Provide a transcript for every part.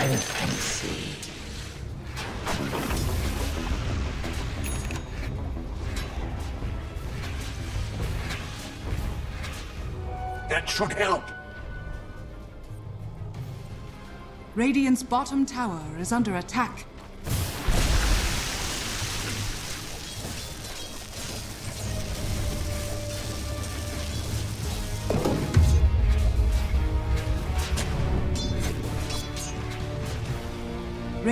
A fancy. That should help. Radiant's bottom tower is under attack.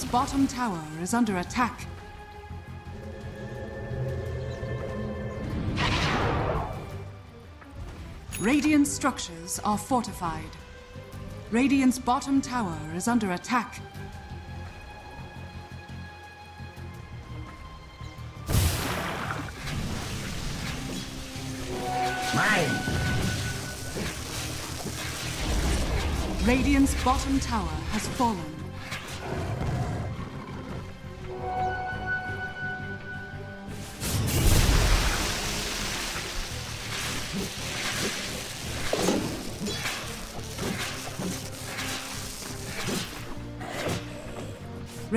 Radiant's bottom tower is under attack. Radiant structures are fortified. Radiant's bottom tower is under attack. Mine. Radiant's bottom tower has fallen.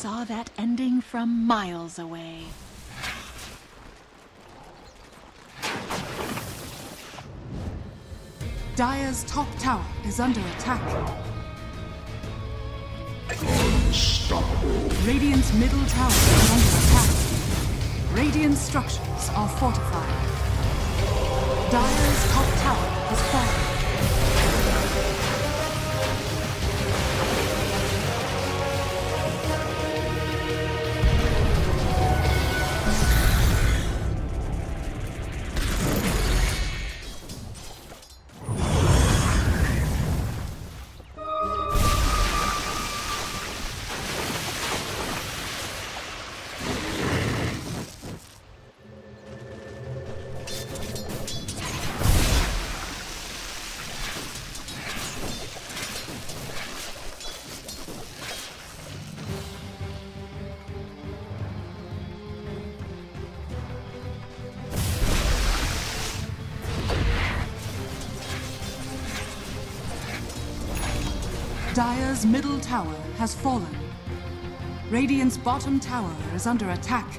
Saw that ending from miles away. Dire's top tower is under attack. Radiant's middle tower is under attack. Radiant structures are fortified. Dire's top tower has fallen. Tower has fallen. Radiant's bottom tower is under attack.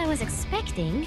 I was expecting.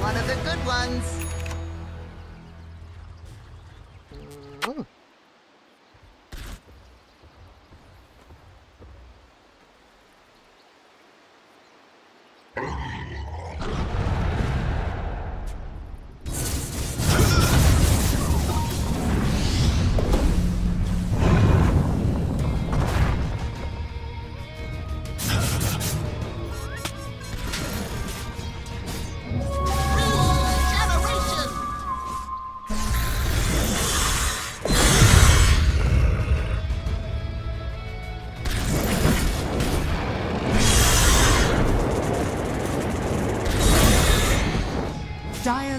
One of the good ones.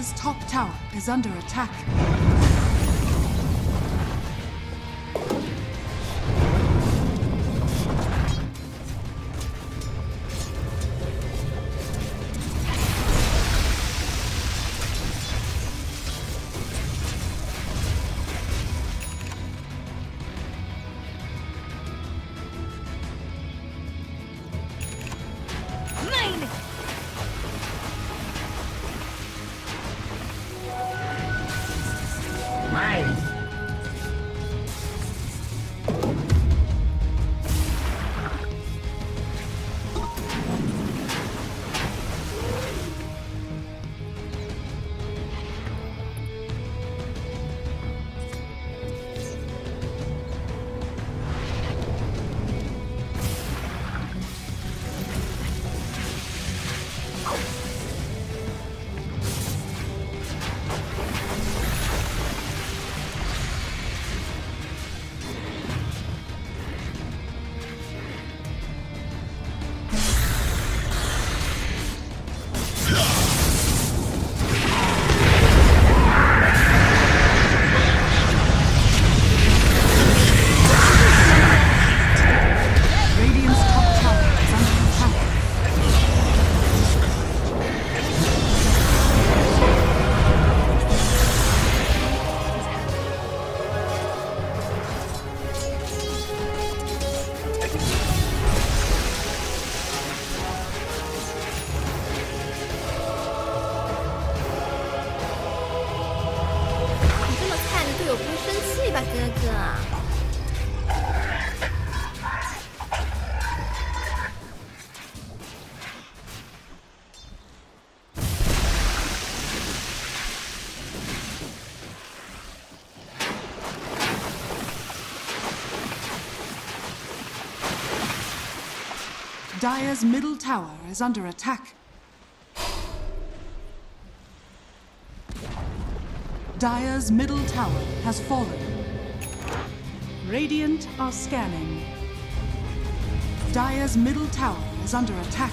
Dire's top tower is under attack. Dire's middle tower is under attack. Dire's middle tower has fallen. Radiant are scanning. Dire's middle tower is under attack.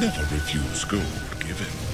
Never refuse gold given.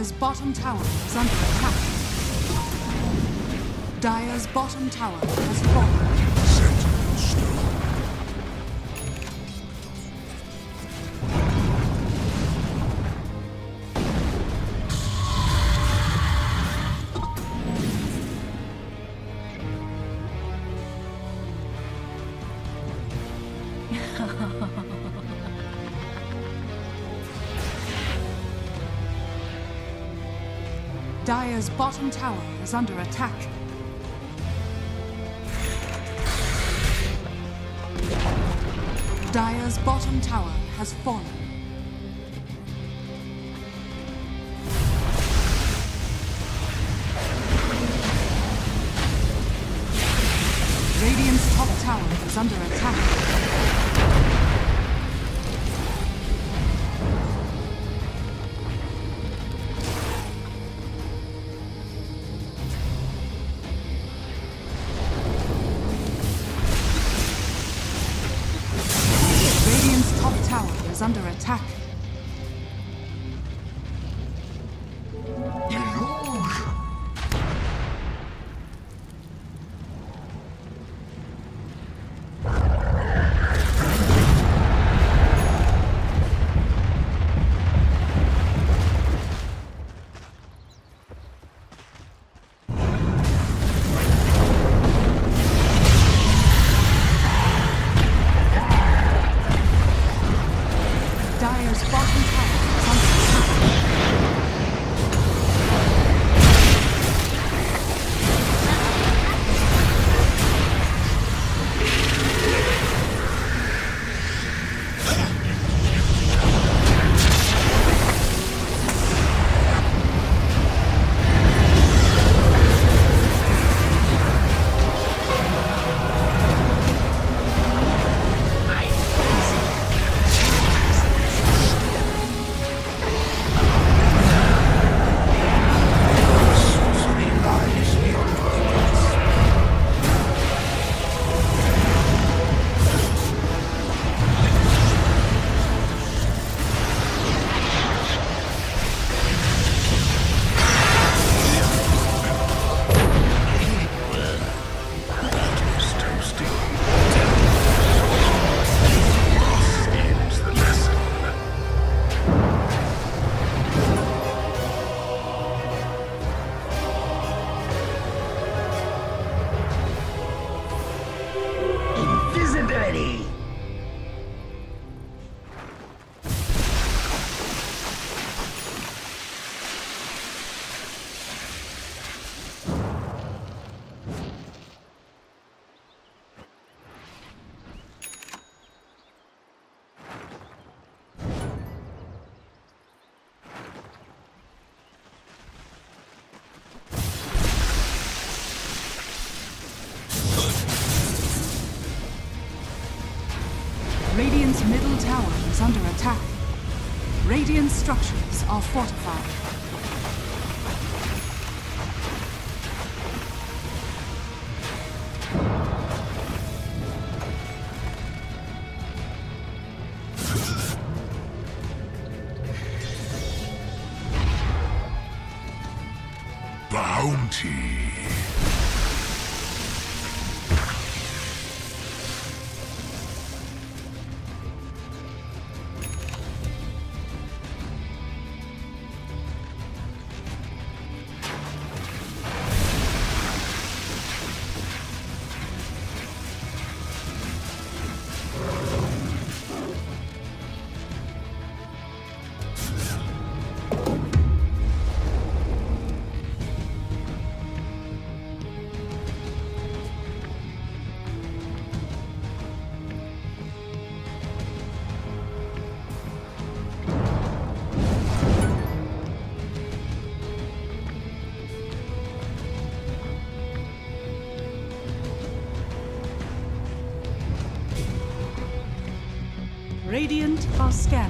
Dire's bottom tower is under attack. Dire's bottom tower has fallen. Set in stone. Dire's bottom tower is under attack. Dire's bottom tower has fallen. Radiant's top tower is under attack. attack. Radiant structures are fortified. Scanner.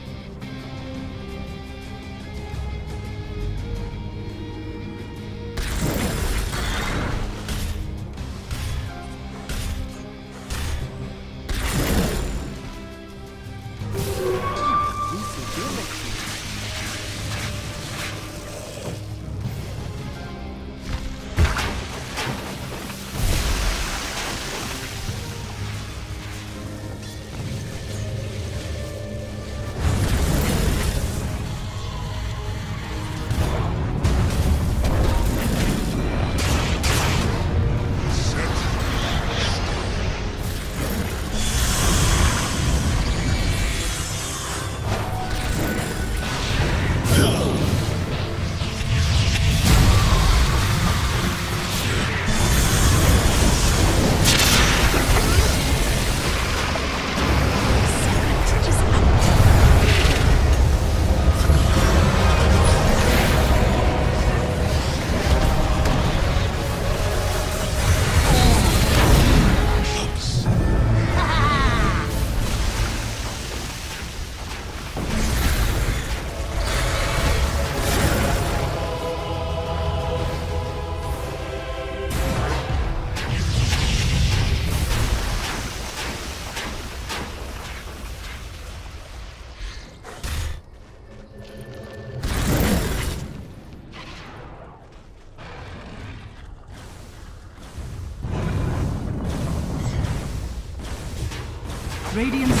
Radiant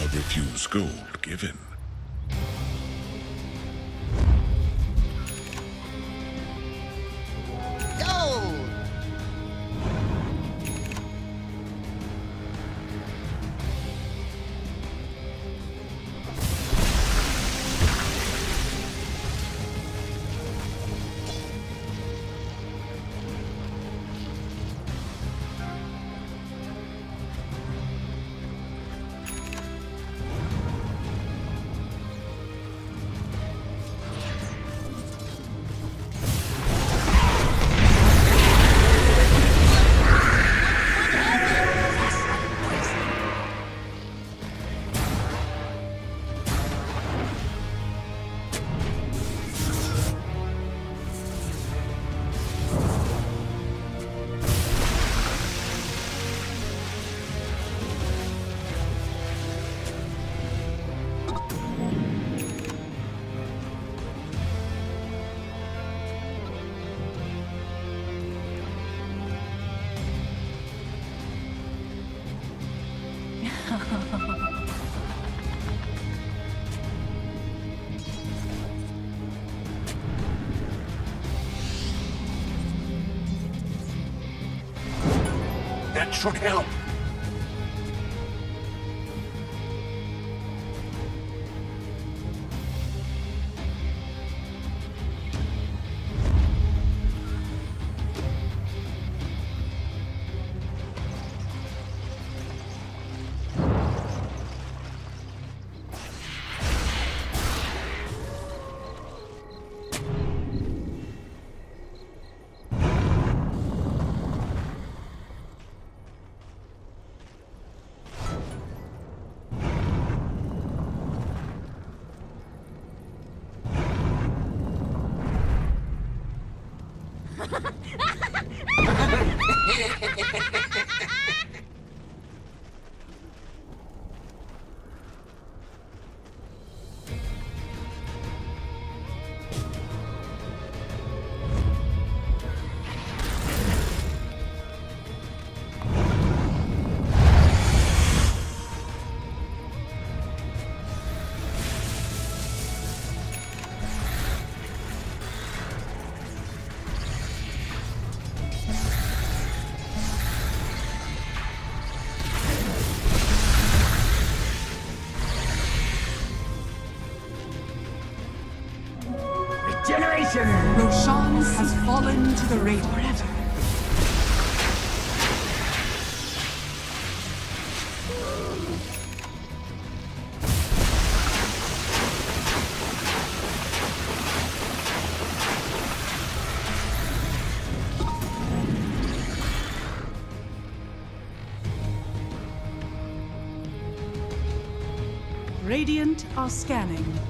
Never refuse gold should help. To the Radiant. Radiant are scanning.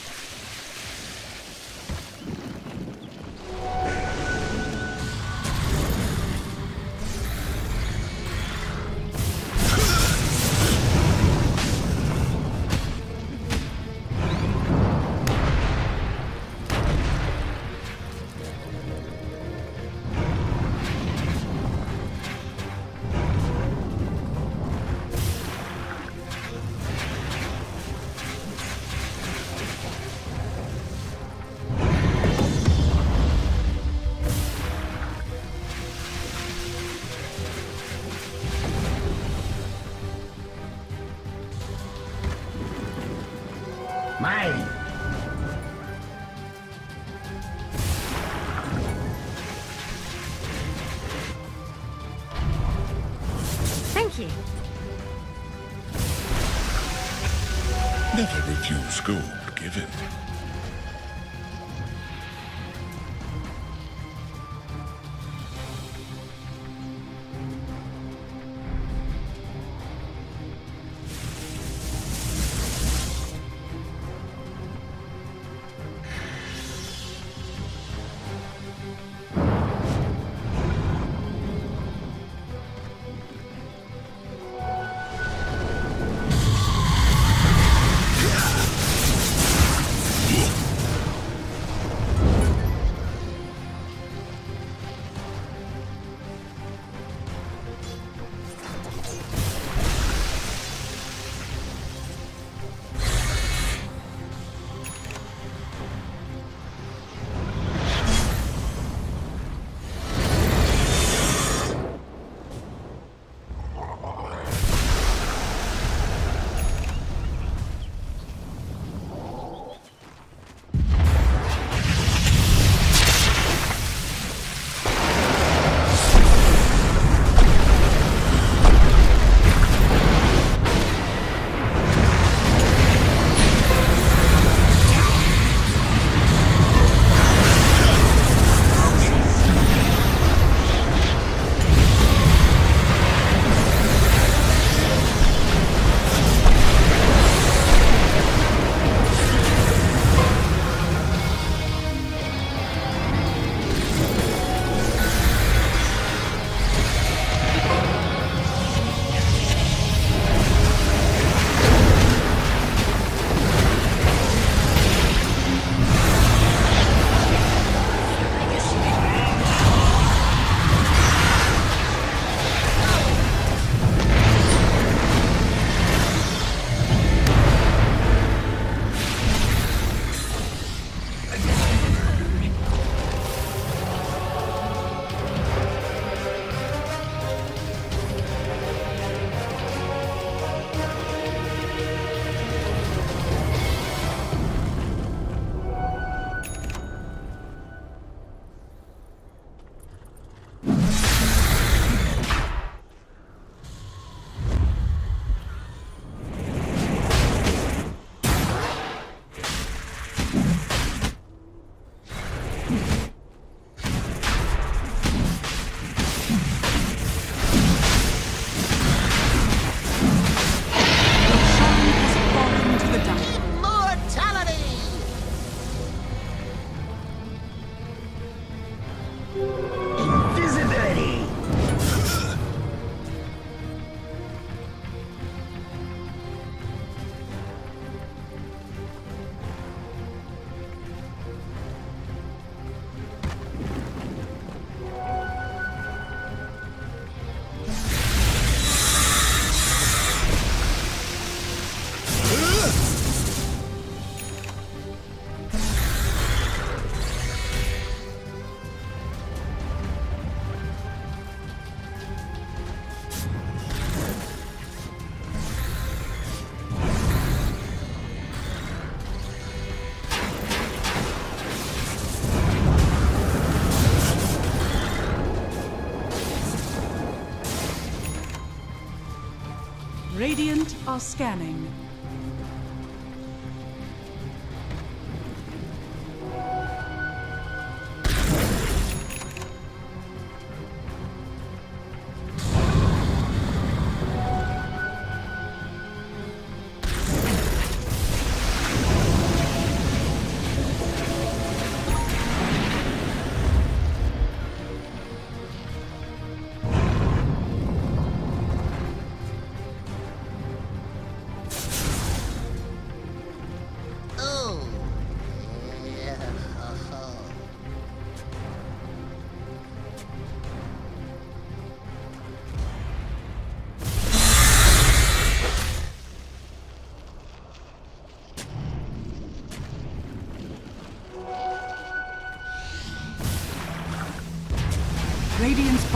Refuse gold are scanning.